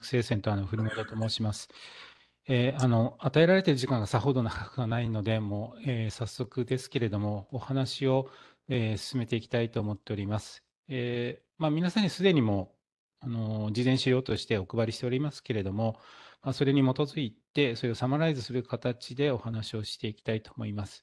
生センターの古本と申します。えー、あの与えられている時間がさほど長くはないので、もう、えー、早速ですけれども、お話を、えー、進めていきたいと思っております。えまあ、皆さんにすでにもあの事前資料としてお配りしておりますけれども、まあ、それに基づいて、それをサマライズする形でお話をしていきたいと思います。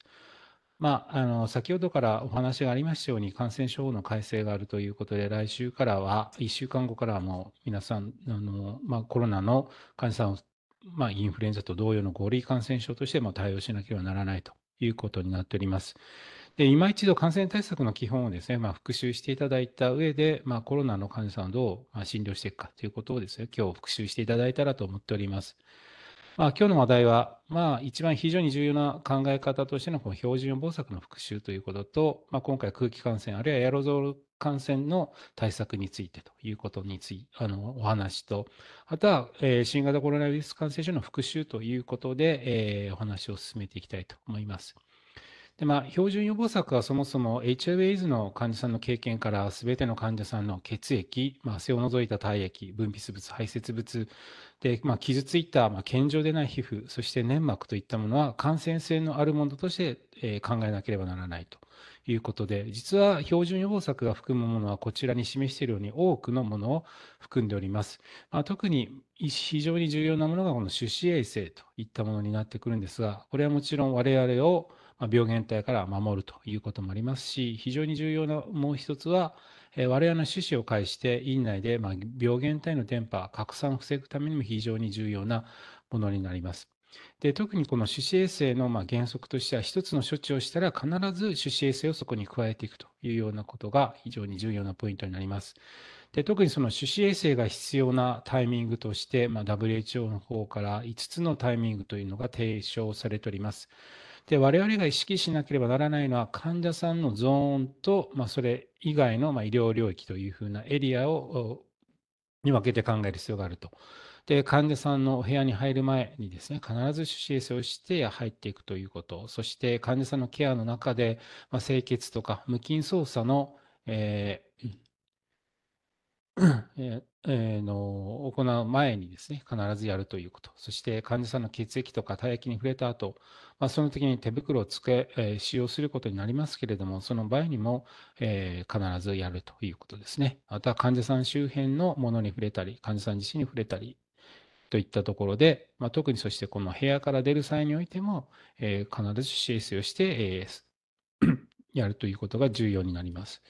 まあ、あの先ほどからお話がありましたように、感染症法の改正があるということで、来週からは、1週間後からはもう皆さん、あのまあ、コロナの患者さんを、まあ、インフルエンザと同様の5類感染症としても対応しなければならないということになっております。で今一度感染対策の基本をですね、まあ、復習していただいた上で、まあ、コロナの患者さんをどう、診療していくかということをですね、今日復習していただいたらと思っております。まあ、今日の話題は、まあ、一番非常に重要な考え方としてのこの標準予防策の復習ということと、まあ、今回空気感染、あるいはエアロゾル感染の対策についてということについ、あのお話と、あとは、えー、新型コロナウイルス感染症の復習ということで、えー、お話を進めていきたいと思います。でまあ、標準予防策はそもそも HIV-AIDS の患者さんの経験からすべての患者さんの血液、まあ、背を除いた体液、分泌物、排泄物で、まあ、傷ついた、まあ、健常でない皮膚、そして粘膜といったものは感染性のあるものとして、えー、考えなければならないということで、実は標準予防策が含むものはこちらに示しているように多くのものを含んでおります。まあ、特に非常に重要なものがこの手指衛生といったものになってくるんですが、これはもちろん我々を病原体から守るということもありますし、非常に重要なもう一つは、我々の種子を介して院内で病原体の電波、拡散を防ぐためにも非常に重要なものになります。で特にこの手指衛生のま原則としては、一つの処置をしたら必ず手指衛生をそこに加えていくというようなことが非常に重要なポイントになります。で特にその手指衛生が必要なタイミングとして、まあ、WHO の方から5つのタイミングというのが提唱されております。で、我々が意識しなければならないのは、患者さんのゾーンと、まあ、それ以外の、まあ、医療領域というふうなエリアをに分けて考える必要があると。で、患者さんのお部屋に入る前にですね、必ず手指衛生をして入っていくということ、そして患者さんのケアの中で、まあ、清潔とか無菌操作の、えーえー、えの行う前にですね、必ずやるということ。そして患者さんの血液とか体液に触れた後、まあ、その時に手袋をつけ、えー、使用することになりますけれども、その場合にも、えー、必ずやるということですね。あとは患者さん周辺のものに触れたり、患者さん自身に触れたりといったところで、まあ、特にそしてこの部屋から出る際においても、え、必ず手指衛生をして、え、やるということが重要になります。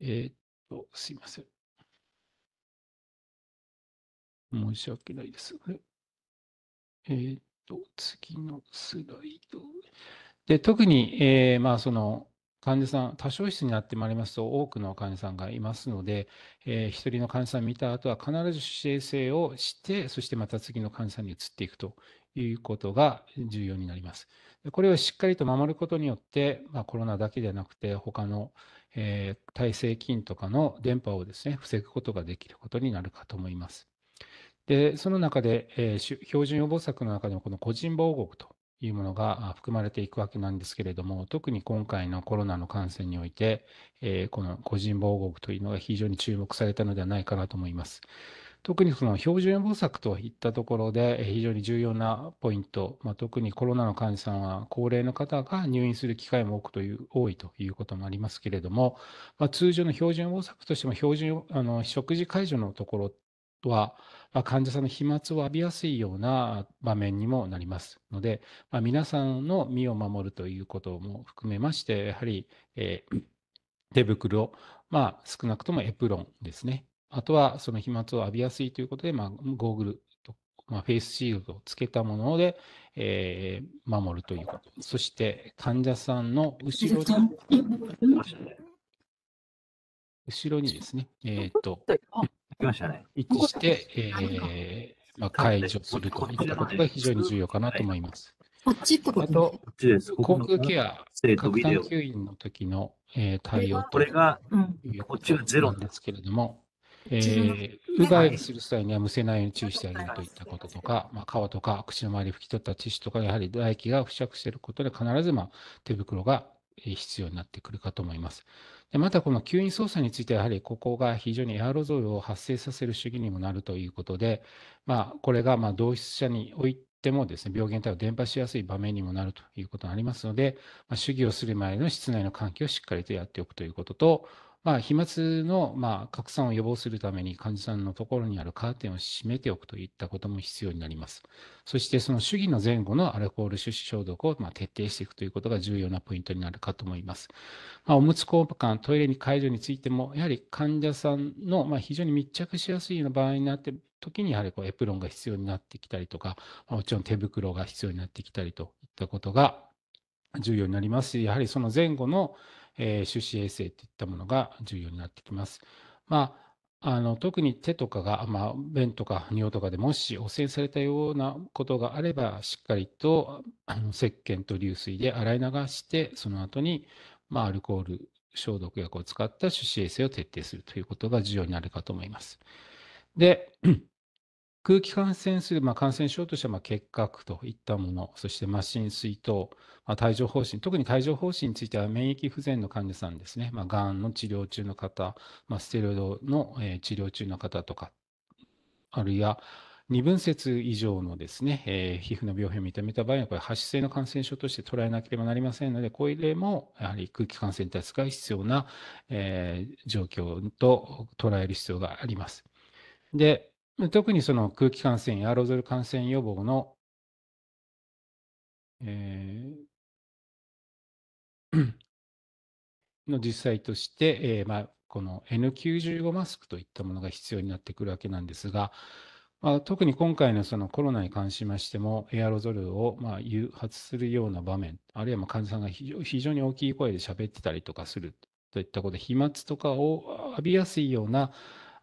え、っと、すいません。申し訳ないです。えー、っと、次のスライド。で、特に、えー、まあ、その、患者さん、多少室になってまいりますと、多くの患者さんがいますので、えー、人の患者さん見た後は必ず手衛生をして、そしてまた次の患者さんに移っていくということが重要になります。これをしっかりと守ることによって、まあ、コロナだけではなくて、他の、えー、耐性菌とかの電波をですね、防ぐことができることになるかと思います。で、その中で、えー、標準予防策の中でもこの個人防護というものが含まれていくわけなんですけれども、特に今回のコロナの感染において、えー、この個人防護というのが非常に注目されたのではないかなと思います。特にその標準予防策といったところで非常に重要なポイント、まあ、特にコロナの患者さんは高齢の方が入院する機会も多くという多いということもありますけれども、まあ、通常の標準予防策としても標準あの食事介助のところは、まあ、患者さんの飛沫を浴びやすいような場面にもなりますので、まあ、皆さんの身を守るということも含めまして、やはり、えー、手袋、まあ、少なくともエプロンですね。あとはその飛沫を浴びやすいということで、まあ、ゴーグルと、まあ、フェイスシールドをつけたもので、えー、守るということ。そして患者さんの後ろに、後ろにですね、えっ、ー、と、きましたね。一致して、えーまあ、解除するといったことが非常に重要かなと思います。こっちってことあと、航空ケア、核炭吸引の時の、えー、対応とこれが、こっちがゼロなんですけれども、えー、うがいする際にはむせないように注意してあげるといったこととか、まあ、顔とか口の周り拭き取ったティッシュとか、やはり唾液が付着していることで必ず、まあ、手袋が必要になってくるかと思います。でまた、この吸引操作については、やはりここが非常にエアロゾルを発生させる主義にもなるということで、まあ、これがま同質者においてもですね、病原体を伝播しやすい場面にもなるということになりますので、まあ、主義をする前の室内の換気をしっかりとやっておくということと、まあ、飛沫の、まあ、拡散を予防するために患者さんのところにあるカーテンを閉めておくといったことも必要になります。そしてその主義の前後のアルコール手指消毒を、まあ、徹底していくということが重要なポイントになるかと思います。まあ、おむつ交換、トイレに介助についても、やはり患者さんの、まあ、非常に密着しやすいような場合になって時にやはりこうエプロンが必要になってきたりとか、もちろん手袋が必要になってきたりといったことが重要になりますし、やはりその前後のえー、手指衛生といったものが重要になってきます。まあ、あの特に手とかが、まあ、便とか尿とかでもし汚染されたようなことがあれば、しっかりとあの石鹸と流水で洗い流して、その後に、まあ、アルコール消毒薬を使った手指衛生を徹底するということが重要になるかと思います。で、空気感染する、まあ、感染症としては、ま、結核といったもの、そして、ま、浸水等、ま、帯状疱疹、特に帯状疱疹については免疫不全の患者さんですね、まあ、がんの治療中の方、まあ、ステロイドの、え、治療中の方とか、あるいは二分節以上のですね、えー、皮膚の病変を認めた場合は、これ、発症の感染症として捉えなければなりませんので、こういう例もやはり空気感染対策が必要な、えー、状況と捉える必要があります。で、特にその空気感染、エアロゾル感染予防の、えー、の実際として、えーまあ、この N95 マスクといったものが必要になってくるわけなんですが、まあ、特に今回のそのコロナに関しましても、エアロゾルをまあ誘発するような場面、あるいはまあ患者さんが非常に大きい声で喋ってたりとかするといったことで、飛沫とかを浴びやすいような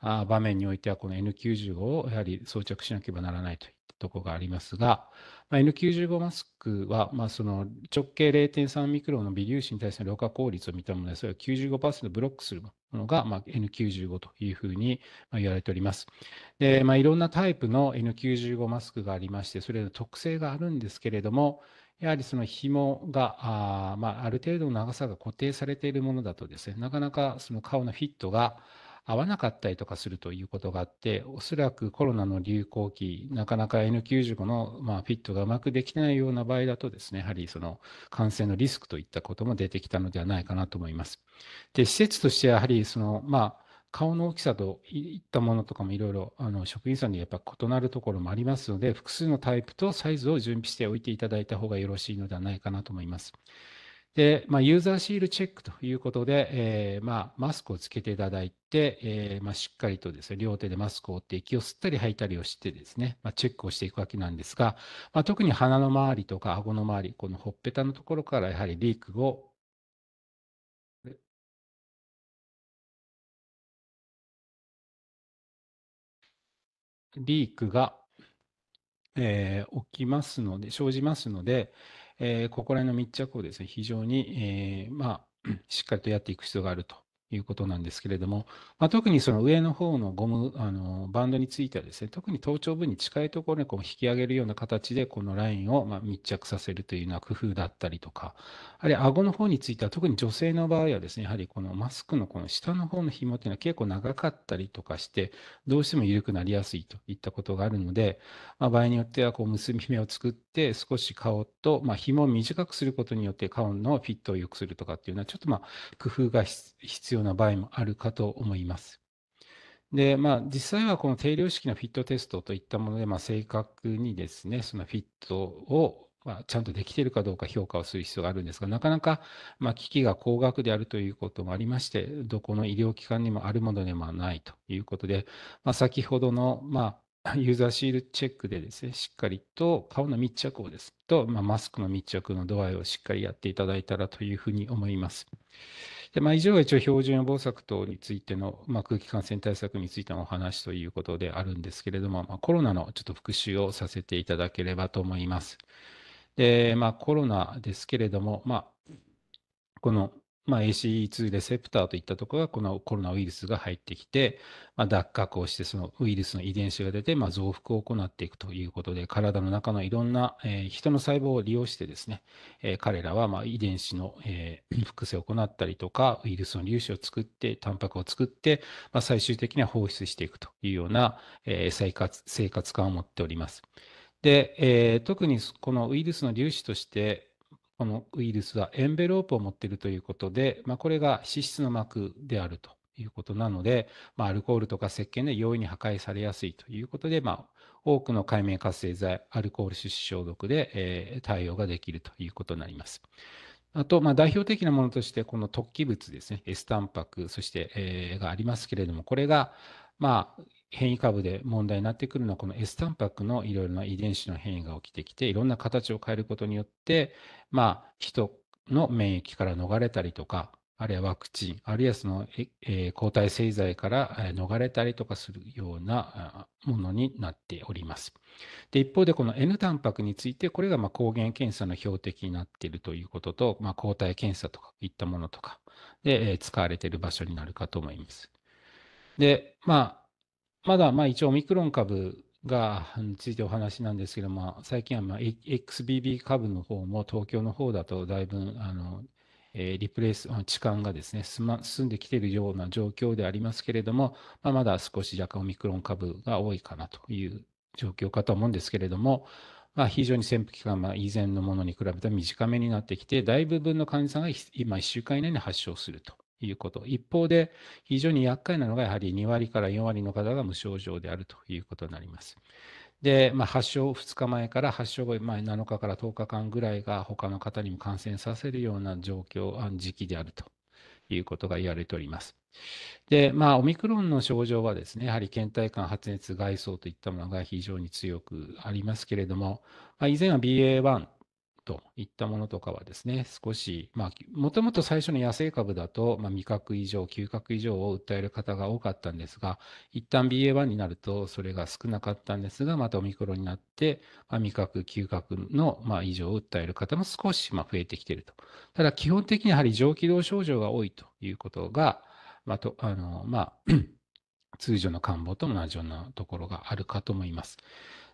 場面においては、この N95 をやはり装着しなければならないといったところがありますが、ま N95 マスクは、まあ、その直径0.3ミクロンの微粒子に対する老化効率を見たもので、それを95%ブロックするものが、ま N95 というふうに言われております。で、まあ、いろんなタイプの N95 マスクがありまして、それの特性があるんですけれども、やはりその紐があ,、まあ、ある程度の長さが固定されているものだとですね、なかなかその顔のフィットが合わなかったりとかするということがあって、おそらくコロナの流行期、なかなか N95 の、まあ、フィットがうまくできないような場合だとですね、やはりその感染のリスクといったことも出てきたのではないかなと思います。で、施設としてはやはりその、まあ、顔の大きさといったものとかもいろいろあの職員さんにやっぱ異なるところもありますので、複数のタイプとサイズを準備しておいていただいた方がよろしいのではないかなと思います。で、まあ、ユーザーシールチェックということで、えー、まあ、マスクをつけていただいて、えー、まあ、しっかりとですね、両手でマスクを折って息を吸ったり吐いたりをしてですね、まあ、チェックをしていくわけなんですが、まあ、特に鼻の周りとか顎の周り、このほっぺたのところからやはりリークをリークが、えー、起きますので、生じますので、え、ここら辺の密着をですね、非常に、え、まあ、しっかりとやっていく必要があると。いうことなんですけれども、まあ、特にその上の方のゴム、あのバンドについてはですね、特に頭頂部に近いところにこう引き上げるような形で、このラインをま密着させるというような工夫だったりとか、あるいは顎の方については、特に女性の場合はですね、やはりこのマスクのこの下の方の紐というのは結構長かったりとかして、どうしても緩くなりやすいといったことがあるので、まあ、場合によってはこう結び目を作って、少し顔と、まあ、紐を短くすることによって顔のフィットを良くするとかっていうのは、ちょっとまあ工夫が必要な場合もあるかと思います。で、まあ、実際はこの定量式のフィットテストといったもので、まあ、正確にですね、そのフィットを、まあ、ちゃんとできているかどうか評価をする必要があるんですが、なかなか、まあ、機器が高額であるということもありまして、どこの医療機関にもあるものではないということで、まあ、先ほどの、まあ、ユーザーシールチェックでですね、しっかりと顔の密着をですと、まあ、マスクの密着の度合いをしっかりやっていただいたらというふうに思います。でまあ、以上が一応標準予防策等についての、まあ、空気感染対策についてのお話ということであるんですけれども、まあ、コロナのちょっと復習をさせていただければと思います。で、まあ、コロナですけれども、まあ、このまあ、ACE2 レセプターといったところがこのコロナウイルスが入ってきて、まあ、脱核をしてそのウイルスの遺伝子が出て、まあ、増幅を行っていくということで体の中のいろんな、えー、人の細胞を利用してですね、えー、彼らはまあ遺伝子の、えー、複製を行ったりとかウイルスの粒子を作ってタンパクを作って、まあ、最終的には放出していくというような、えー、生活生活感を持っております。で、えー、特にこのウイルスの粒子としてこのウイルスはエンベロープを持っているということで、まあ、これが脂質の膜であるということなので、まあ、アルコールとか石鹸で容易に破壊されやすいということで、まあ、多くの海面活性剤、アルコール種子消毒で、えー、対応ができるということになります。あと、まあ、代表的なものとして、この突起物ですね、S タンパク、そして、えー、がありますけれども、これが、まあ、変異株で問題になってくるのは、この S タンパクのいろいろな遺伝子の変異が起きてきて、いろんな形を変えることによって、まあ、人の免疫から逃れたりとか、あるいはワクチン、あるいはその、え、抗体製剤から逃れたりとかするようなものになっております。で一方で、この N タンパクについて、これがま抗原検査の標的になっているということと、まあ、抗体検査とかいったものとかで、え、使われている場所になるかと思います。で、まあ、まだまあ一応オミクロン株がについてお話なんですけども、最近はまあ XBB 株の方も東京の方だとだいぶあの、えー、リプレイス、痴漢がですね進、ま、進んできているような状況でありますけれども、まあ、まだ少し若干オミクロン株が多いかなという状況かと思うんですけれども、まあ、非常に潜伏期間は以前のものに比べた短めになってきて、大部分の患者さんが今1週間以内に発症すると。いうこと。一方で、非常に厄介なのが、やはり2割から4割の方が無症状であるということになります。で、まあ、発症2日前から発症後、まあ、7日から10日間ぐらいが他の方にも感染させるような状況、時期であるということが言われております。で、まあ、オミクロンの症状はですね、やはり倦怠感、発熱、外装といったものが非常に強くありますけれども、まあ、以前は BA.1 といったものとかはですね、少し、まあ、もともと最初の野生株だと、まあ、味覚異常、嗅覚異常を訴える方が多かったんですが、一旦 BA.1 になると、それが少なかったんですが、またオミクロンになって、まあ、味覚、嗅覚の、まあ、異常を訴える方も少し、まあ、増えてきていると。ただ、基本的にやはり上気道症状が多いということが、まあ、とあのまあ、通常の感冒と同じようなところがあるかと思います。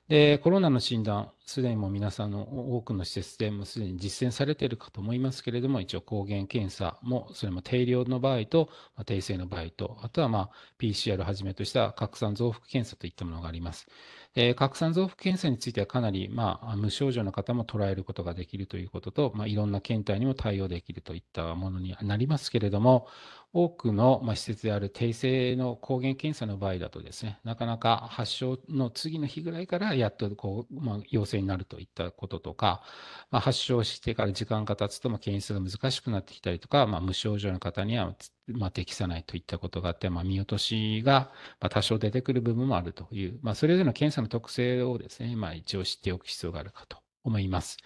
で、コロナの診断、すでにも皆さんの多くの施設でもすでに実践されているかと思いますけれども、一応抗原検査も、それも定量の場合と、まあ、定性の場合と、あとはまあ PCR をはじめとした拡散増幅検査といったものがあります。で拡散増幅検査についてはかなり、まあ、無症状の方も捉えることができるということと、まあ、いろんな検体にも対応できるといったものになりますけれども、多くの施設である定性の抗原検査の場合だとですね、なかなか発症の次の日ぐらいからやっとこう、まあ、陽性になるといったこととか、まあ、発症してから時間が経つと、ま検出が難しくなってきたりとか、まあ、無症状の方には、ま適さないといったことがあって、ま見落としが多少出てくる部分もあるという、まそれぞれの検査の特性をですね、ま一応知っておく必要があるかと思います。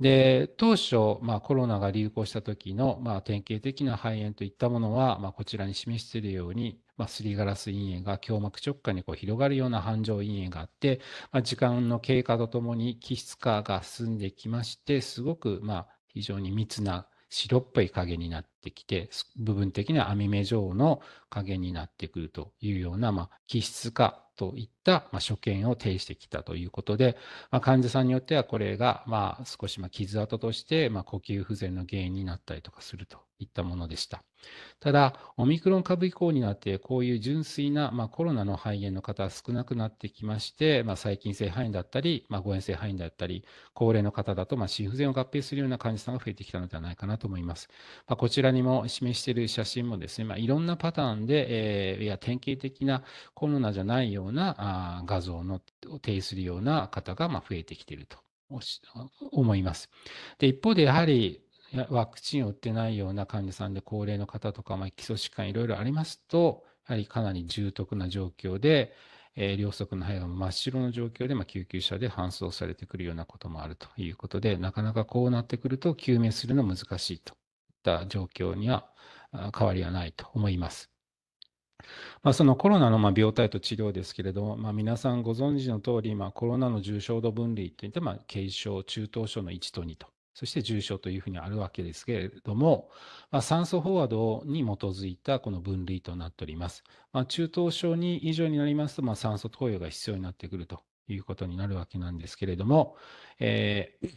で、当初、まあ、コロナが流行した時の、まあ、典型的な肺炎といったものは、まあ、こちらに示しているように、まあ、すりガラス陰炎が胸膜直下にこう広がるような繁盛陰炎があって、まあ、時間の経過とともに気質化が進んできまして、すごく、まあ、非常に密な白っぽい影になってきて、部分的には網目状の影になってくるというような、まあ、気質化といった、ま、所見を呈してきたということで、ま、患者さんによってはこれが、まあ、少しま傷跡として、ま呼吸不全の原因になったりとかするといったものでした。ただ、オミクロン株以降になって、こういう純粋な、まコロナの肺炎の方は少なくなってきまして、ま細菌性肺炎だったり、ま誤嚥性肺炎だったり、高齢の方だと、ま心不全を合併するような患者さんが増えてきたのではないかなと思います。まこちらにも示している写真もですね、まいろんなパターンで、えー、いや典型的なコロナじゃないようなあ画像のを呈するような方がま増えてきていると思います。で一方でやはりワクチンを打ってないような患者さんで高齢の方とか、ま、基礎疾患いろいろありますと、やはりかなり重篤な状況で、え、両側の肺が真っ白の状況で、ま、救急車で搬送されてくるようなこともあるということで、なかなかこうなってくると救命するの難しいといった状況には変わりはないと思います。まあ、そのコロナのまあ病態と治療ですけれども、まあ、皆さんご存知の通り、まあ、コロナの重症度分類といって、まあ、軽症、中等症の1と2とそして重症というふうにあるわけですけれども、まあ、酸素飽和度に基づいたこの分類となっております。まあ、中等症に以上になりますと、まあ、酸素投与が必要になってくるということになるわけなんですけれども、えー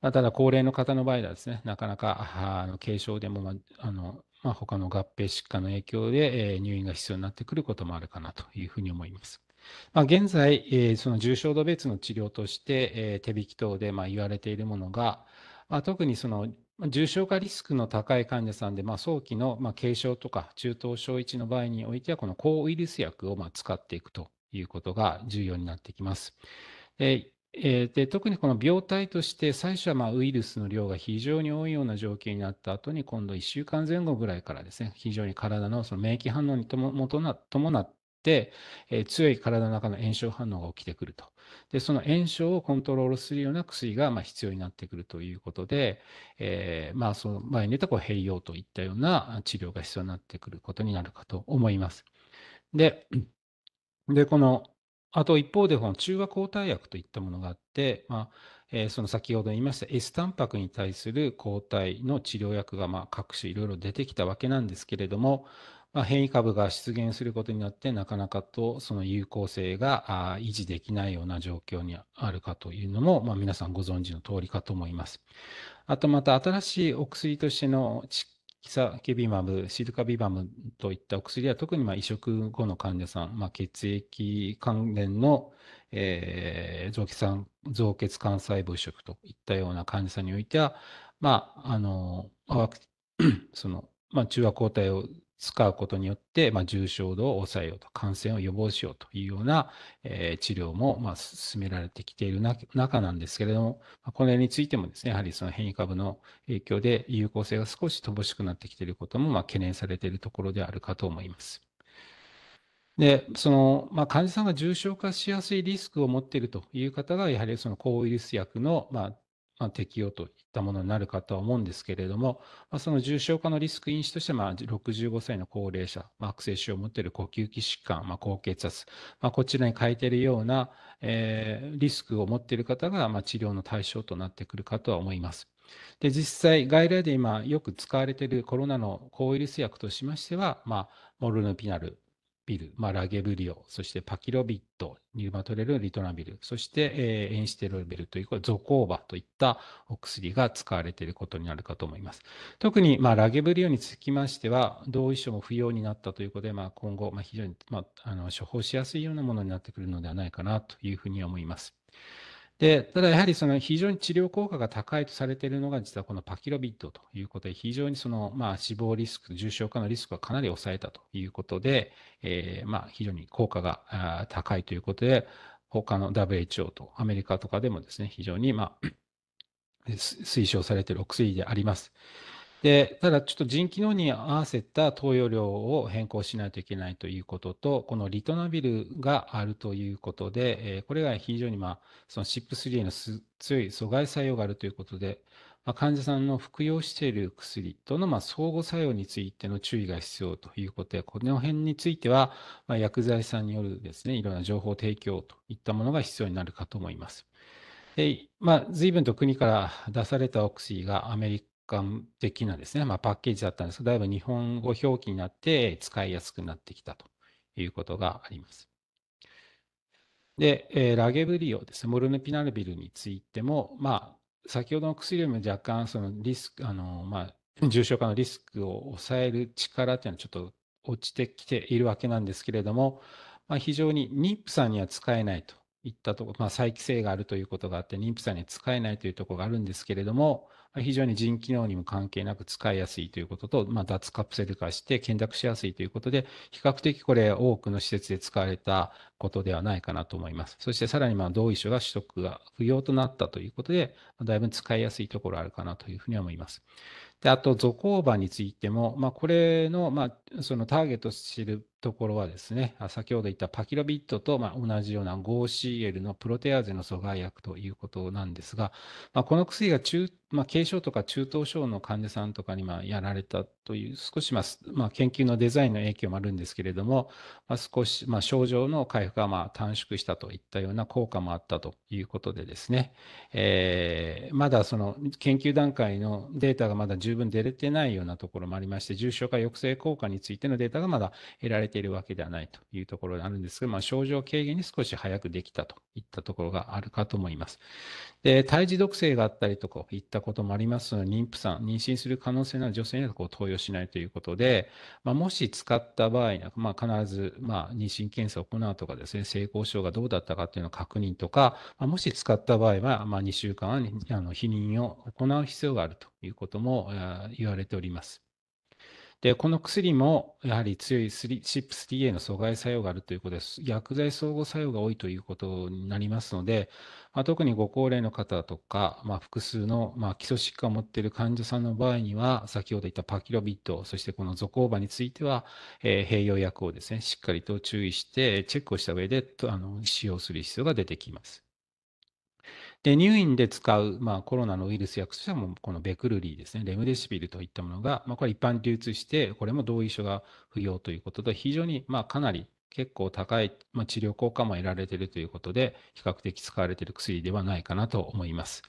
まあ、ただ高齢の方の場合はですね、なかなかあの軽症でも、まああのまあ、他の合併疾患の影響で、えー、入院が必要になってくることもあるかなというふうに思います。まあ、現在、えー、その重症度別の治療として、えー、手引き等でまあ言われているものが、まあ、特にその重症化リスクの高い患者さんで、まあ、早期のまあ軽症とか中等症1の場合においては、この抗ウイルス薬をまあ使っていくということが重要になってきます。でえで特にこの病態として最初はまウイルスの量が非常に多いような状況になった後に今度1週間前後ぐらいからですね非常に体のその免疫反応に伴って、え強い体の中の炎症反応が起きてくると。で、その炎症をコントロールするような薬がま必要になってくるということで、えー、まあ、その場合によってはこう併用といったような治療が必要になってくることになるかと思います。で、でこの、あと一方で、中和抗体薬といったものがあって、まあえー、その先ほど言いました S タンパクに対する抗体の治療薬がまあ各種いろいろ出てきたわけなんですけれども、まあ、変異株が出現することになって、なかなかとその有効性が維持できないような状況にあるかというのも、まあ、皆さんご存知の通りかと思います。あとまた新しいお薬としてのキサケビマム、シルカビマムといったお薬は特にまあ移植後の患者さん、まあ、血液関連の、えー、臓器酸臓血幹細胞移植といったような患者さんにおいては、まあ、あの、その、まあ、中和抗体を使うことによって、まあ、重症度を抑えようと、感染を予防しようというような、えー、治療も、まあ、進められてきている中なんですけれども、これについてもですね、やはりその変異株の影響で有効性が少し乏しくなってきていることも、まあ、懸念されているところであるかと思います。で、その、まあ、患者さんが重症化しやすいリスクを持っているという方が、やはりその抗ウイルス薬の、まあ、まあ、適用といったものになるかとは思うんですけれども、まあ、その重症化のリスク因子としては、まあ、65歳の高齢者、まあ、悪性腫瘍を持っている呼吸器疾患、まあ、高血圧、まあ、こちらに書いているような、えー、リスクを持っている方が、まあ、治療の対象となってくるかとは思います。で実際、外来で今よく使われているコロナの抗ウイルス薬としましては、まあ、モルヌピナル、ビル、まあ、ラゲブリオ、そしてパキロビット、ニューマトレル、リトナビル、そして、えー、エンシテロベルという、これゾコーバといったお薬が使われていることになるかと思います。特に、まあ、ラゲブリオにつきましては、同意書も不要になったということで、まあ、今後、まあ、非常に、まあ、あの処方しやすいようなものになってくるのではないかなというふうに思います。で、ただやはりその非常に治療効果が高いとされているのが、実はこのパキロビッドということで、非常にその、まあ、死亡リスク、重症化のリスクはかなり抑えたということで、えー、まあ、非常に効果が高いということで、他の WHO とアメリカとかでもですね、非常に、まあ、推奨されているお薬であります。で、ただちょっと腎機能に合わせた投与量を変更しないといけないということと、このリトナビルがあるということで、えこれが非常に、まあ、その CIP3 の強い阻害作用があるということで、まあ、患者さんの服用している薬との、まあ、相互作用についての注意が必要ということで、この辺については、まあ、薬剤師さんによるですね、いろんな情報提供といったものが必要になるかと思います。でまあ、随分と国から出されたお薬がアメリカ観的なですね、まあ、パッケージだったんですが、だいぶ日本語表記になって使いやすくなってきたということがあります。で、えー、ラゲブリオですね、モルヌピナルビルについても、まあ、先ほどの薬よりも若干そのリスク、あのまあ、重症化のリスクを抑える力っていうのはちょっと落ちてきているわけなんですけれども、まあ、非常に妊婦さんには使えないといったところ、まあ、再帰性があるということがあって、妊婦さんには使えないというところがあるんですけれども、非常に腎機能にも関係なく使いやすいということと、まあ、脱カプセル化して検索しやすいということで、比較的これ多くの施設で使われたことではないかなと思います。そしてさらにまあ同意書が取得が不要となったということで、だいぶ使いやすいところあるかなというふうに思います。で、あと、ゾコーバについても、まあ、これの、まあ、そのターゲットしているところはですね、先ほど言ったパキロビットと、まあ、同じような 5CL のプロテアーゼの阻害薬ということなんですが、まあ、この薬が中、まあ、軽症とか中等症の患者さんとかにまあやられたという、少し、まあ、研究のデザインの影響もあるんですけれども、まあ、少し、まあ、症状の回復がまあ短縮したといったような効果もあったということでですね、えー、まだその研究段階のデータがまだ十分出れてないようなところもありまして、重症化抑制効果についてのデータがまだ得られているわけではないというところがあるんですが、まあ、症状軽減に少し早くできたといったところがあるかと思います。で、胎児毒性があったりとかいったこともありますので、妊婦さん、妊娠する可能性のある女性にこう投与しないということで、まあ、もし使った場合には、まあ、必ず、まあ、妊娠検査を行うとかですね、性交渉がどうだったかっていうのを確認とか、まあ、もし使った場合は、まあ、2週間は、ね、あの避妊を行う必要があるということも言われております。で、この薬もやはり強い CYP3A の阻害作用があるということです。薬剤相互作用が多いということになりますので、まあ、特にご高齢の方とか、まあ、複数の、まあ、基礎疾患を持っている患者さんの場合には、先ほど言ったパキロビット、そしてこのゾコーバについては、えー、併用薬をですね、しっかりと注意して、チェックをした上であの使用する必要が出てきます。で、入院で使う、まあ、コロナのウイルス薬としては、このベクルリーですね、レムデシビルといったものが、まあ、これ一般流通して、これも同意書が不要ということで、非常に、まあ、かなり結構高い、まあ、治療効果も得られているということで、比較的使われている薬ではないかなと思います。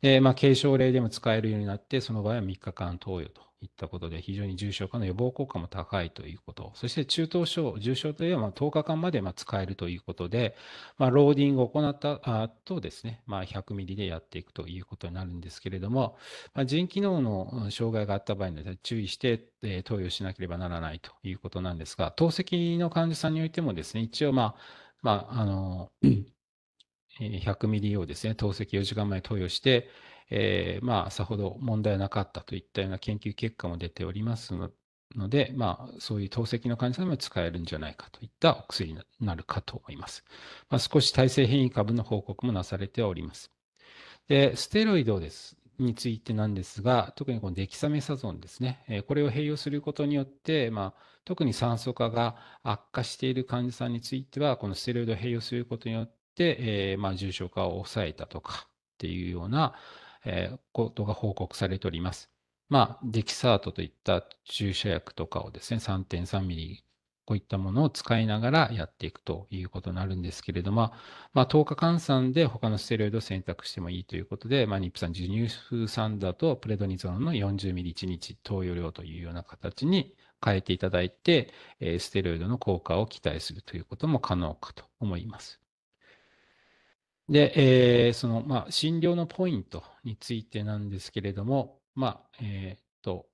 で、まあ、軽症例でも使えるようになって、その場合は3日間投与といったことで、非常に重症化の予防効果も高いということ、そして中等症、重症といえばま10日間までま使えるということで、まあ、ローディングを行った後ですね、まあ、100ミリでやっていくということになるんですけれども、まあ、腎機能の障害があった場合には注意して、え投与しなければならないということなんですが、透析の患者さんにおいてもですね、一応、まあ、まあ、あの、100ミリをですね、透析4時間前投与して、えー、まあ、さほど問題なかったといったような研究結果も出ておりますので、まあ、そういう透析の患者さんにも使えるんじゃないかといったお薬になるかと思います。まあ、少し耐性変異株の報告もなされております。で、ステロイドです。についてなんですが、特にこのデキサメサゾンですね、これを併用することによって、まあ、特に酸素化が悪化している患者さんについては、このステロイドを併用することによっ、えー、まあ、重症化を抑えたとかっていうような、えことが報告されております。まあ、デキサートといった注射薬とかをですね、3.3ミリ、こういったものを使いながらやっていくということになるんですけれども、まあ、10日換算で他のステロイドを選択してもいいということで、まあ、妊婦さん授乳風酸だとプレドニゾンの40ミリ1日投与量というような形に変えていただいて、ステロイドの効果を期待するということも可能かと思います。で、えー、その、まあ、診療のポイントについてなんですけれども、まあ、えっ、と、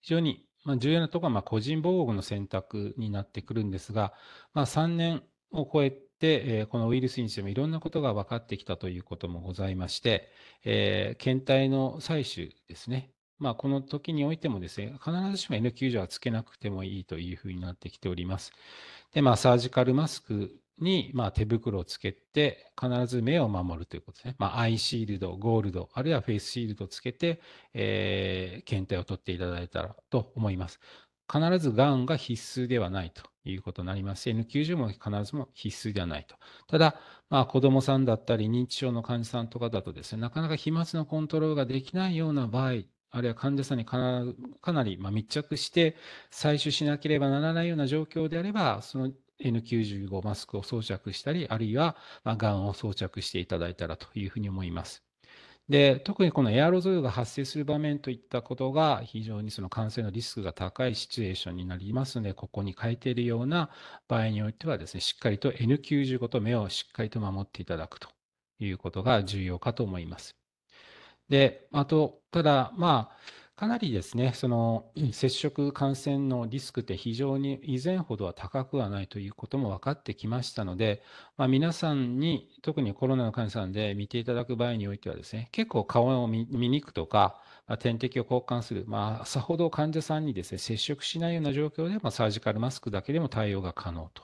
非常に、まあ、重要なところは、まあ、個人防護の選択になってくるんですが、まあ、3年を超えて、えー、このウイルスにしてもいろんなことが分かってきたということもございまして、えー、検体の採取ですね。まあ、この時においてもですね、必ずしも N90 はつけなくてもいいというふうになってきております。で、まあ、サージカルマスクに、まあ、手袋をつけて、必ず目を守るということですね。まあ、アイシールド、ゴールド、あるいはフェイスシールドをつけて、えー、検体を取っていただいたらと思います。必ずがんが必須ではないということになりますし、N90 も必ずも必須ではないと。ただ、まあ、子供さんだったり、認知症の患者さんとかだとですね、なかなか飛沫のコントロールができないような場合、あるいは患者さんにかなりま密着して採取しなければならないような状況であれば、その N95 マスクを装着したり、あるいは、まガンを装着していただいたらというふうに思います。で、特にこのエアロゾルが発生する場面といったことが非常にその感染のリスクが高いシチュエーションになりますので、ここに書いているような場合においてはですね、しっかりと N95 と目をしっかりと守っていただくということが重要かと思います。で、あと、ただ、まあ、かなりですね、その接触感染のリスクって非常に以前ほどは高くはないということも分かってきましたので、まあ、皆さんに、特にコロナの患者さんで見ていただく場合においてはですね、結構顔を見に行くとか、あ、点滴を交換する、まあ、さほど患者さんにですね、接触しないような状況で、まあ、サージカルマスクだけでも対応が可能と。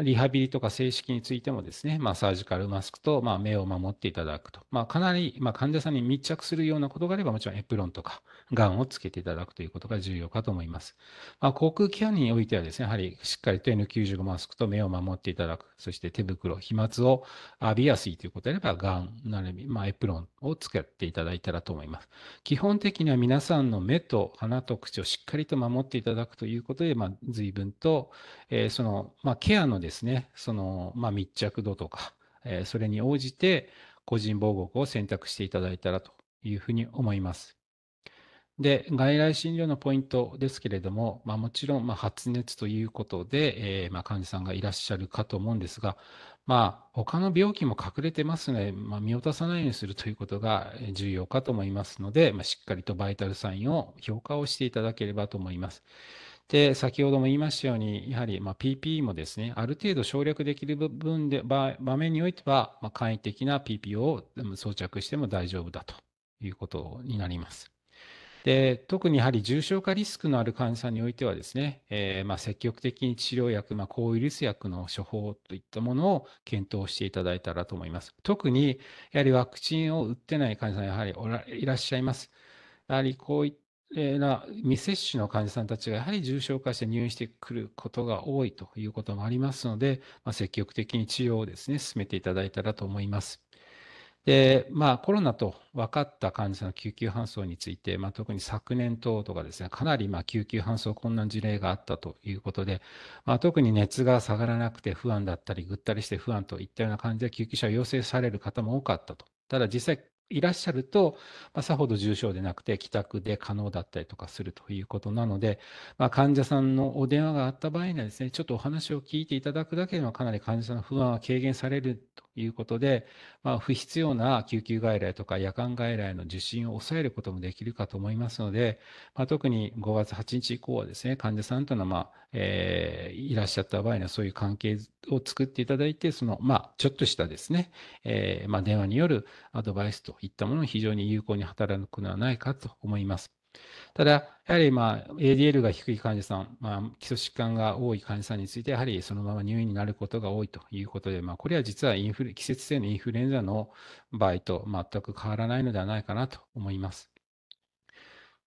リハビリとか正式についてもですね、まあ、サージカルマスクと、まあ、目を守っていただくと。まあ、かなり、まあ、患者さんに密着するようなことがあれば、もちろんエプロンとか、ガンをつけていただくということが重要かと思います。まあ、航空機関においてはですね、やはりしっかりと N95 マスクと目を守っていただく。そして手袋、飛沫を浴びやすいということであれば、ガン、なるまあ、エプロンを使っていただいたらと思います。基本的には皆さんの目と鼻と口をしっかりと守っていただくということで、まあ、随分と、えー、その、まあ、ケアのですね、その、まあ、密着度とか、えー、それに応じて個人防護を選択していただいたらというふうに思います。で、外来診療のポイントですけれども、まあ、もちろんま発熱ということで、えー、ま患者さんがいらっしゃるかと思うんですが、まあ、他の病気も隠れてますので、まあ、見落とさないようにするということが重要かと思いますので、まあ、しっかりとバイタルサインを評価をしていただければと思います。で、先ほども言いましたように、やはりま PPE もですね、ある程度省略できる部分で、場面においては、ま簡易的な PPE を装着しても大丈夫だということになります。で特にやはり重症化リスクのある患者さんにおいてはですね、えー、まあ、積極的に治療薬、まあ、抗ウイルス薬の処方といったものを検討していただいたらと思います。特にやはりワクチンを打ってない患者さんやはりいらっしゃいます。やはりこういった未接種の患者さんたちがやはり重症化して入院してくることが多いということもありますので、まあ、積極的に治療をですね、進めていただいたらと思います。で、まあ、コロナと分かった患者さんの救急搬送について、まあ、特に昨年等とかですね、かなりまあ救急搬送困難事例があったということで、まあ、特に熱が下がらなくて不安だったり、ぐったりして不安といったような感じで救急車を要請される方も多かったと。ただ実際いらっしゃると、まあ、さほど重症でなくて、帰宅で可能だったりとかするということなので、まあ、患者さんのお電話があった場合にはですね、ちょっとお話を聞いていただくだけでもかなり患者さんの不安は軽減されるということで、まあ、不必要な救急外来とか夜間外来の受診を抑えることもできるかと思いますので、ま、特に5月8日以降はですね、患者さんとの、まあえー、いらっしゃった場合にはそういう関係を作っていただいて、その、まあ、ちょっとしたですね、えー、まあ、電話によるアドバイスといったものを非常に有効に働くのではないかと思います。ただ、やはり、まあ、ADL が低い患者さん、まあ、基礎疾患が多い患者さんについて、やはりそのまま入院になることが多いということで、まあ、これは実はインフル季節性のインフルエンザの場合と全く変わらないのではないかなと思います。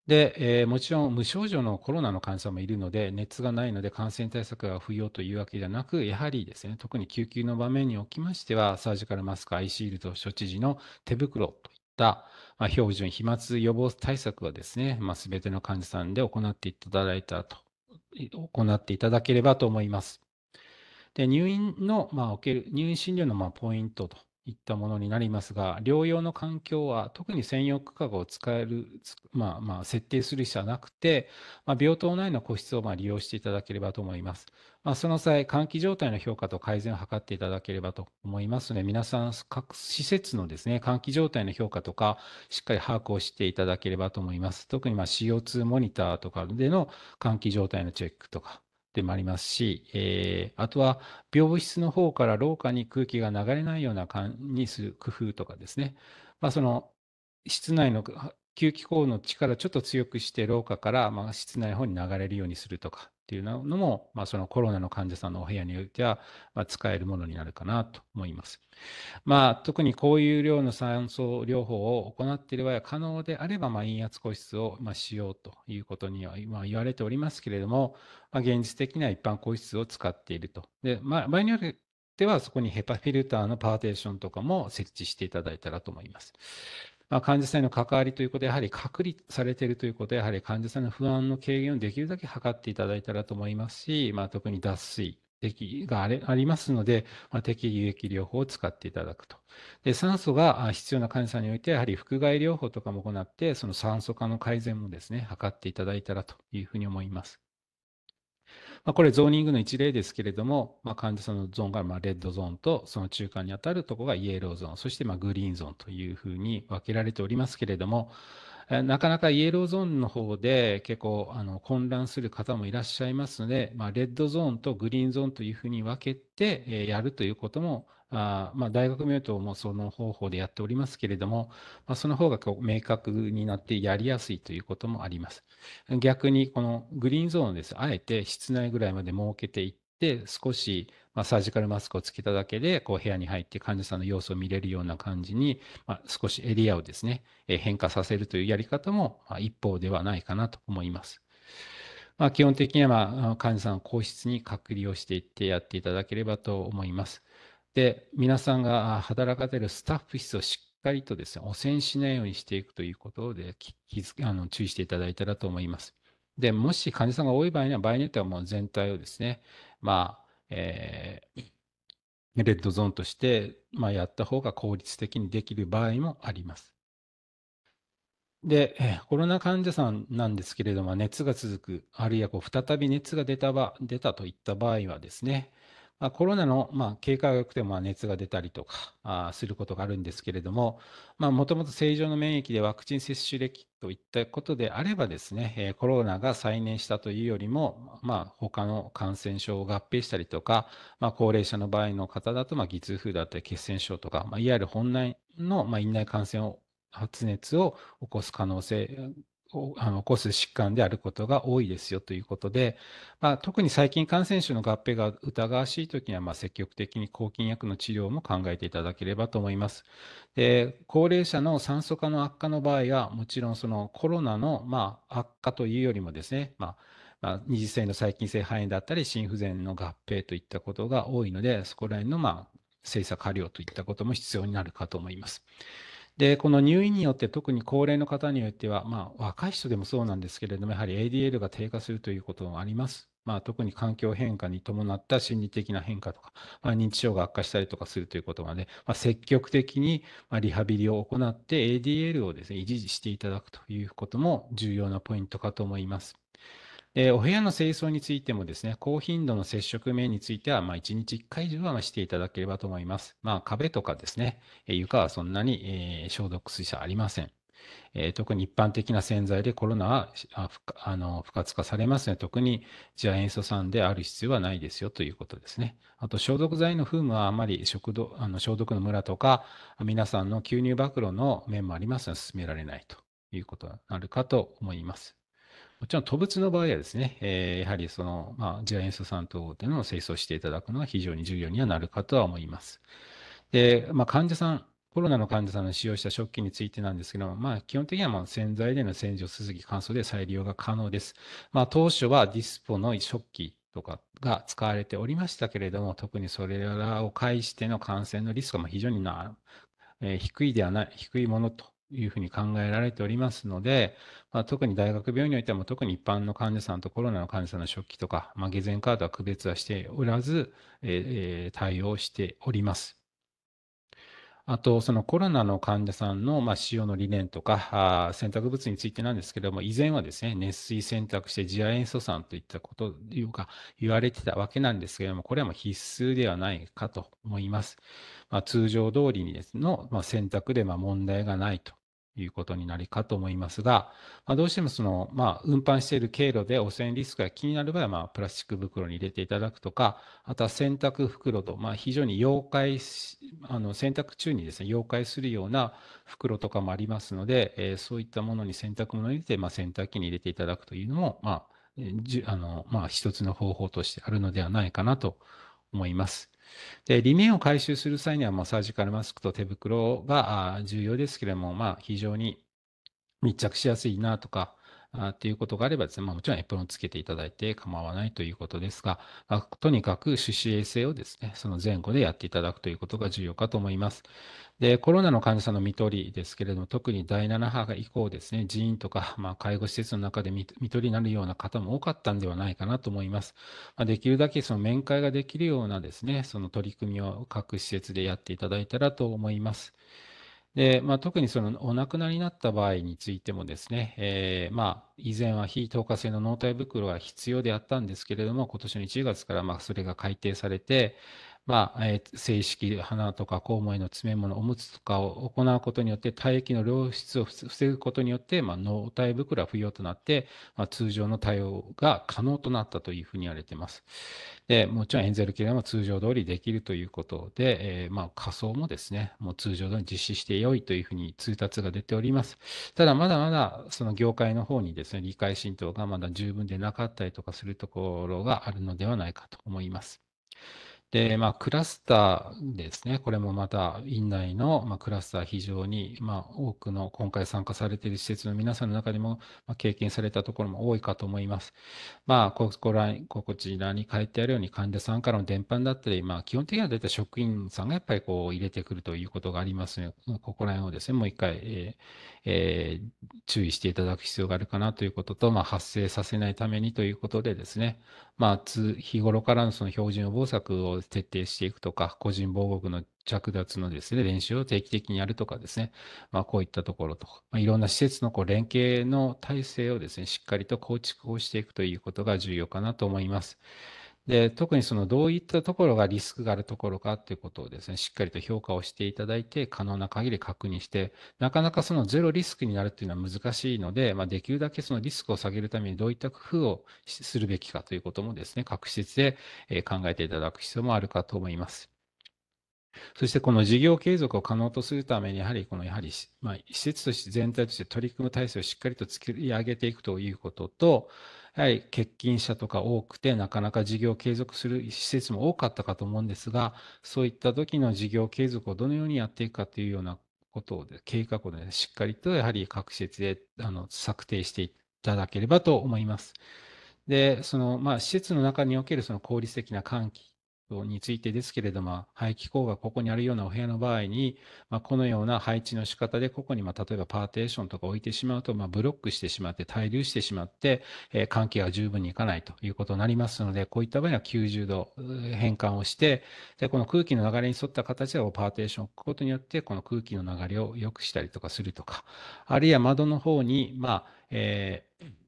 で、えー、もちろん無症状のコロナの患者さんもいるので、熱がないので感染対策が不要というわけではなく、やはりですね、特に救急の場面におきましては、サージカルマスク、アイシールド、処置時の手袋といった、まあ、標準飛沫予防対策はですね、まあ、全ての患者さんで行っていただいたと、行っていただければと思います。で入院の、まあ、おける入院診療のまあポイントといったものになりますが、療養の環境は特に専用区画を使える、まあ、まあ設定する必要はなくて、まあ、病棟内の個室をまあ利用していただければと思います。まあ、その際、換気状態の評価と改善を図っていただければと思いますので、皆さん、各施設のですね、換気状態の評価とか、しっかり把握をしていただければと思います。特にま CO2 モニターとかでの換気状態のチェックとか、でもありますし、えー、あとは病室の方から廊下に空気が流れないような感にする工夫とかですね、まあ、その室内の吸気口の力ちょっと強くして廊下からま室内の方に流れるようにするとかっていうのも、まあ、そのコロナの患者さんのお部屋においては、ま使えるものになるかなと思います。まあ、特にこういう量の酸素療法を行っている場合は可能であれば、ま陰圧個室をま使用ということには今言われておりますけれども、まあ、現実的には一般個室を使っていると。で、まあ、場合によってはそこにヘパフィルターのパーテーションとかも設置していただいたらと思います。まあ、患者さんへの関わりということで、やはり隔離されているということで、やはり患者さんの不安の軽減をできるだけ図っていただいたらと思いますし、まあ、特に脱水がありますので、まあ、適有益療法を使っていただくと。で酸素が必要な患者さんにおいて、やはり腹外療法とかも行って、その酸素化の改善もですね、図っていただいたらというふうに思います。まあ、これゾーニングの一例ですけれども、まあ、患者さんのゾーンがまレッドゾーンとその中間にあたるところがイエローゾーン、そしてまグリーンゾーンというふうに分けられておりますけれども、なかなかイエローゾーンの方で結構あの混乱する方もいらっしゃいますので、まあ、レッドゾーンとグリーンゾーンというふうに分けてやるということもあまあ、大学名ともその方法でやっておりますけれども、まあ、その方がこう明確になってやりやすいということもあります。逆にこのグリーンゾーンです。あえて室内ぐらいまで設けていって、少し、ま、サージカルマスクをつけただけでこう部屋に入って患者さんの様子を見れるような感じに、ま、少しエリアをですね、変化させるというやり方も、ま一方ではないかなと思います。まあ、基本的には、まあ、患者さんを個室に隔離をしていってやっていただければと思います。で、皆さんが働かれるスタッフ室をしっかりとですね、汚染しないようにしていくということで、気づあの注意していただいたらと思います。で、もし患者さんが多い場合には、場合によってはもう全体をですね、まあ、えー、レッドゾーンとして、まあ、やった方が効率的にできる場合もあります。で、コロナ患者さんなんですけれども、熱が続く、あるいはこう再び熱が出たば出たといった場合はですね、まあ、コロナの、まあ、経過が良くても熱が出たりとかあすることがあるんですけれども、もともと正常の免疫でワクチン接種歴といったことであればですね、えコロナが再燃したというよりも、まあ、他の感染症を合併したりとか、まあ、高齢者の場合の方だと、まあ、偽痛風だったり血栓症とか、まあ、いわゆる本来の、まあ、院内感染を発熱を起こす可能性あの起こす疾患であることが多いですよということで、まあ、特に細菌感染症の合併が疑わしいときには、まあ、積極的に抗菌薬の治療も考えていただければと思います。で高齢者の酸素化の悪化の場合は、もちろんそのコロナの、まあ、悪化というよりもですね、まあまあ、二次性の細菌性肺炎だったり、心不全の合併といったことが多いので、そこら辺の、まあ、精査過料といったことも必要になるかと思います。で、この入院によって、特に高齢の方によっては、まあ、若い人でもそうなんですけれども、やはり ADL が低下するということもあります。まあ、特に環境変化に伴った心理的な変化とか、まあ、認知症が悪化したりとかするということなので、まあ、積極的にリハビリを行って ADL をですね、維持していただくということも重要なポイントかと思います。でお部屋の清掃についてもですね、高頻度の接触面については、まあ、1日1回以上はしていただければと思います。まあ、壁とかですね、床はそんなに、えー、消毒水車ありません。えー、特に一般的な洗剤でコロナはあの不活化されますので、特に次亜塩素酸である必要はないですよということですね。あと、消毒剤の風味はあまり食あの消毒のムラとか、皆さんの吸入暴露の面もありますので、進められないということになるかと思います。もちろん、吐物の場合はですね、えー、やはりその、まあ、次亜塩素酸等での清掃していただくのが非常に重要にはなるかとは思います。で、まあ、患者さん、コロナの患者さんの使用した食器についてなんですけども、まあ、基本的にはもう洗剤での洗浄、すすぎ、乾燥で再利用が可能です。まあ、当初はディスポの食器とかが使われておりましたけれども、特にそれらを介しての感染のリスクが非常にな、えー、低いではない、低いものというふうに考えられておりますので、まあ、特に大学病院においても、特に一般の患者さんとコロナの患者さんの食器とか、まあ、下膳カードは区別はしておらず、えー、対応しております。あと、そのコロナの患者さんの、まあ、使用の理念とか、洗濯物についてなんですけれども、以前はですね、熱水洗濯して次亜塩素酸といったことというか、言われてたわけなんですけれども、これはもう必須ではないかと思います。まあ、通常通りにですの、まあ、選択でま問題がないということになりかと思いますが、まあ、どうしてもその、まあ、運搬している経路で汚染リスクが気になる場合は、ま、プラスチック袋に入れていただくとか、あとは洗濯袋と、まあ、非常に溶解あの洗濯中にですね、溶解するような袋とかもありますので、えー、そういったものに洗濯物を入れて、まあ、洗濯機に入れていただくというのも、まあ、じあのまあ、一つの方法としてあるのではないかなと思います。で、裏面を回収する際には、まあ、サージカルマスクと手袋が重要ですけれども、まあ、非常に密着しやすいなとか、っていうことがあればですね、まあ、もちろんエプロンつけていただいて構わないということですが、あ、とにかく手指衛生をですね、その前後でやっていただくということが重要かと思います。で、コロナの患者さんの見取りですけれども、特に第7波以降ですね、人員とか、まあ、介護施設の中で見取りになるような方も多かったんではないかなと思います。まあ、できるだけその面会ができるようなですね、その取り組みを各施設でやっていただいたらと思います。で、まあ、特にそのお亡くなりになった場合についてもですね、えー、まあ、以前は非透過性の納体袋は必要であったんですけれども、今年の1月からまあそれが改定されて、まあ、えー、正式花とか肛門への詰め物、おむつとかを行うことによって、体液の流出を防ぐことによって、まあ、納体袋は不要となって、まあ、通常の対応が可能となったというふうに言われています。で、もちろんエンゼル系も通常通りできるということで、えー、まあ、仮想もですね、もう通常通り実施してよいというふうに通達が出ております。ただ、まだまだその業界の方にですね、理解浸透がまだ十分でなかったりとかするところがあるのではないかと思います。で、まあ、クラスターですね。これもまた、院内の、まあ、クラスター非常に、まあ、多くの今回参加されている施設の皆さんの中でも、まあ、経験されたところも多いかと思います。まあ、ここら、こちらに書いてあるように患者さんからの伝播だったり、まあ、基本的には大体職員さんがやっぱりこう入れてくるということがありますので、ここら辺をですね、もう一回、えーえー、注意していただく必要があるかなということと、まあ、発生させないためにということでですね、まあ、日頃からのその標準予防策を徹底していくとか、個人防護具の着脱のですね、練習を定期的にやるとかですね、まあ、こういったところとか、まあ、いろんな施設のこう連携の体制をですね、しっかりと構築をしていくということが重要かなと思います。で、特にそのどういったところがリスクがあるところかということをですね、しっかりと評価をしていただいて、可能な限り確認して、なかなかそのゼロリスクになるというのは難しいので、まあ、できるだけそのリスクを下げるためにどういった工夫をするべきかということもですね、各施設で考えていただく必要もあるかと思います。そしてこの事業継続を可能とするために、やはりこのやはり、まあ、施設として全体として取り組む体制をしっかりと作り上げていくということと、やはり欠勤者とか多くて、なかなか事業継続する施設も多かったかと思うんですが、そういった時の事業継続をどのようにやっていくかというようなことを、計画を、ね、しっかりとやはり各施設であの策定していただければと思います。で、その、まあ、施設の中におけるその効率的な換気についてですけれども、排気口がここにあるようなお部屋の場合に、まあ、このような配置の仕方で、ここにま例えばパーテーションとか置いてしまうと、まブロックしてしまって、滞留してしまって、えー、換気が十分にいかないということになりますので、こういった場合は90度変換をして、でこの空気の流れに沿った形でパーテーションを置くことによって、この空気の流れを良くしたりとかするとか、あるいは窓の方に、まあえー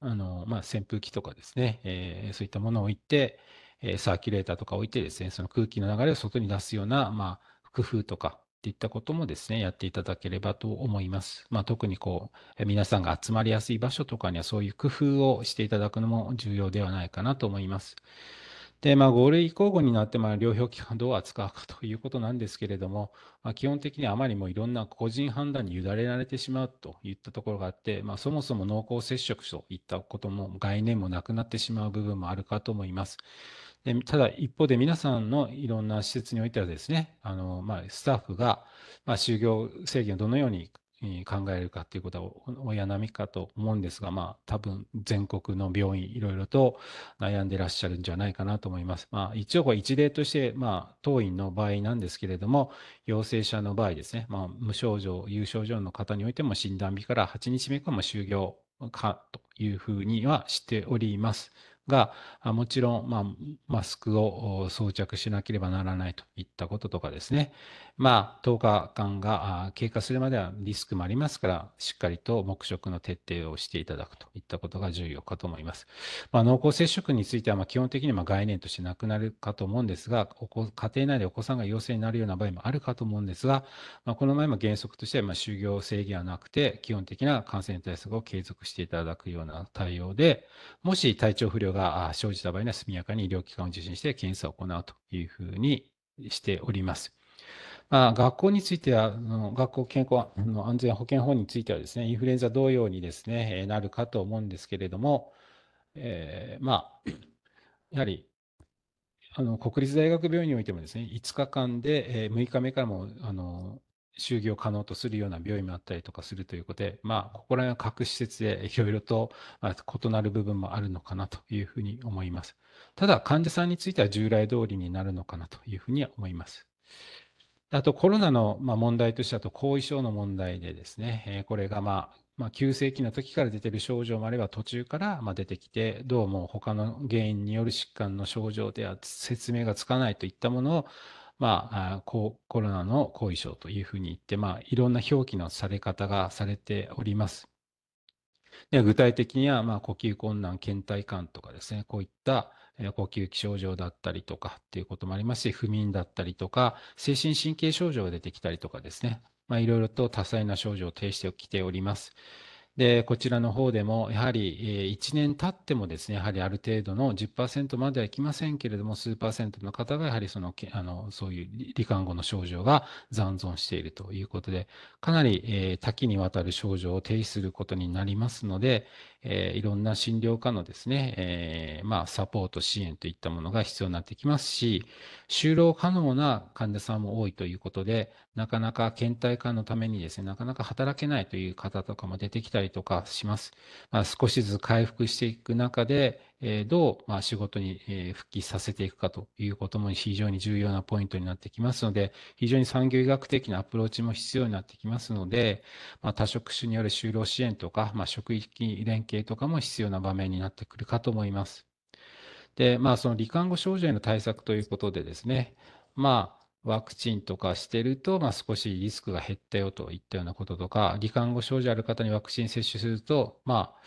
あのまあ、扇風機とかですね、えー、そういったものを置いて、えサーキュレーターとか置いてですね、その空気の流れを外に出すような、まあ、工夫とかっていったこともですね、やっていただければと思います。まあ、特にこう、皆さんが集まりやすい場所とかにはそういう工夫をしていただくのも重要ではないかなと思います。で、まあ、5類移行後になって、まあ、療養期間どう扱うかということなんですけれども、まあ、基本的にあまりもいろんな個人判断に委ねられてしまうといったところがあって、まあ、そもそも濃厚接触といったことも概念もなくなってしまう部分もあるかと思います。でただ、一方で皆さんのいろんな施設においてはですね、あのまあ、スタッフが、まあ、就業制限をどのように考えるかということは親並みかと思うんですが、まあ、多分全国の病院、いろいろと悩んでらっしゃるんじゃないかなと思います。まあ、一応、一例として、まあ、当院の場合なんですけれども、陽性者の場合ですね、まあ、無症状、有症状の方においても診断日から8日目からも就業かというふうにはしております。が、もちろん、まあ、マスクを装着しなければならないといったこととかですね、まあ、10日間が経過するまではリスクもありますから、しっかりと黙食の徹底をしていただくといったことが重要かと思います。まあ、濃厚接触については、基本的には概念としてなくなるかと思うんですが、家庭内でお子さんが陽性になるような場合もあるかと思うんですが、まあ、この前も原則としては、就業制限はなくて、基本的な感染対策を継続していただくような対応で、もし体調不良がが生じた場合には速やかに医療機関を受診して検査を行うというふうにしております。まあ、学校については、あの学校健康の安全保険法についてはですね、インフルエンザ同様にですね、なるかと思うんですけれども、えー、まあ、やはり、あの国立大学病院においてもですね、5日間で、えー、6日目からもあの就業可能とするような病院もあったりとかするということで、まあ、ここら辺は各施設でいろいろと異なる部分もあるのかなというふうに思います。ただ、患者さんについては従来通りになるのかなというふうには思います。あと、コロナの問題としては、と後遺症の問題でですね、これがまあ、まあ、急性期の時から出ている症状もあれば途中からま出てきて、どうも他の原因による疾患の症状では説明がつかないといったものをまあ、コロナの後遺症というふうに言って、まあ、いろんな表記のされ方がされております。で具体的には、まあ、呼吸困難、倦怠感とかですね、こういった呼吸器症状だったりとかっていうこともありますし、不眠だったりとか、精神神経症状が出てきたりとかですね、まあ、いろいろと多彩な症状を呈してきております。で、こちらの方でも、やはり1年経ってもですね、やはりある程度の10%まではいきませんけれども、数パーセントの方がやはりその、あのそういう罹患後の症状が残存しているということで、かなり多岐にわたる症状を提出することになりますので、えいろんな診療科のですね、えー、まあ、サポート、支援といったものが必要になってきますし、就労可能な患者さんも多いということで、なかなか倦怠感のためにですね、なかなか働けないという方とかも出てきたりとかします。まあ、少しずつ回復していく中で、えどう、ま、仕事に、え復帰させていくかということも非常に重要なポイントになってきますので、非常に産業医学的なアプローチも必要になってきますので、ま、多職種による就労支援とか、ま、職域連携とかも必要な場面になってくるかと思います。で、まあ、その罹患後症状への対策ということでですね、まあ、ワクチンとかしてると、まあ、少しリスクが減ったよといったようなこととか、罹患後症状ある方にワクチン接種すると、まあ、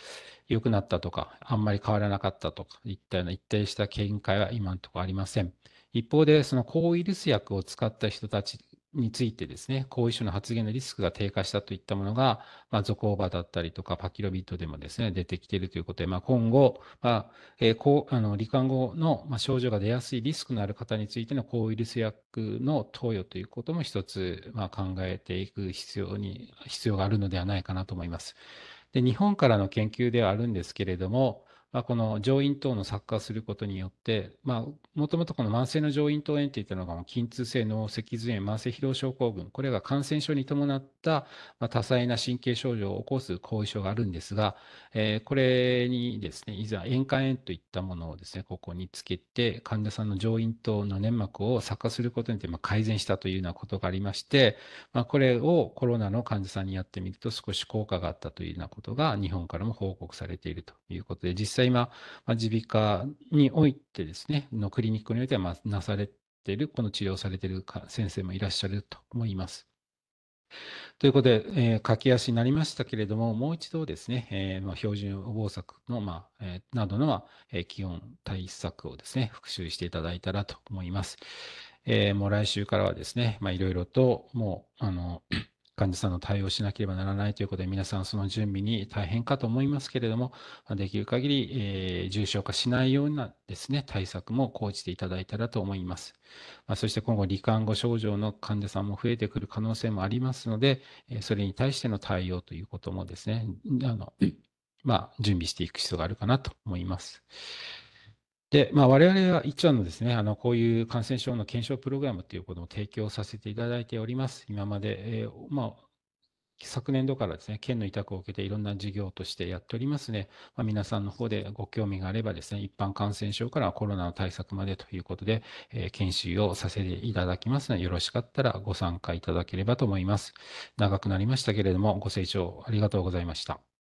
良くなったとか、あんまり変わらなかったとか、いったような一定した見解は今のところありません。一方で、その抗ウイルス薬を使った人たちについてですね、後遺症の発現のリスクが低下したといったものが、まあ、ゾコーバだったりとか、パキロビットでもですね、出てきているということで、まあ、今後、まあえー、こうあの罹患後の、症状が出やすいリスクのある方についての抗ウイルス薬の投与ということも一つ、まあ、考えていく必要に、必要があるのではないかなと思います。で日本からの研究ではあるんですけれども、まあ、この上咽頭の錯化することによって、まあ、もともとこの慢性の上咽頭炎といったのが、筋痛性脳脊髄炎、慢性疲労症候群、これが感染症に伴ったまあ多彩な神経症状を起こす後遺症があるんですが、えー、これにですね、いざ塩化炎といったものをですね、ここにつけて、患者さんの上咽頭の粘膜を錯化することによってまあ改善したというようなことがありまして、まあ、これをコロナの患者さんにやってみると少し効果があったというようなことが日本からも報告されているということで、実際今、耳鼻科においてですね、のクリニックにおいてはまなされている、この治療されている先生もいらっしゃると思います。ということで、えー、駆け足になりましたけれども、もう一度ですね、えー、ま、標準予防策の、まあえー、などの、まあえ基本対策をですね、復習していただいたらと思います。えもう来週からはですね、まあ、いろいろと、もう、あの、患者さんの対応しなければならないということで、皆さんその準備に大変かと思いますけれども、できる限り、えー、重症化しないようなですね、対策も講じていただいたらと思います。まあ、そして今後、罹患後症状の患者さんも増えてくる可能性もありますので、それに対しての対応ということもですね、あのまあ、準備していく必要があるかなと思います。で、まあ、我々は一応のですね、あの、こういう感染症の検証プログラムということを提供させていただいております。今まで、えー、まあ、昨年度からですね、県の委託を受けていろんな事業としてやっておりますね。まあ、皆さんの方でご興味があればですね、一般感染症からコロナの対策までということで、えー、研修をさせていただきますので、よろしかったらご参加いただければと思います。長くなりましたけれども、ご清聴ありがとうございました。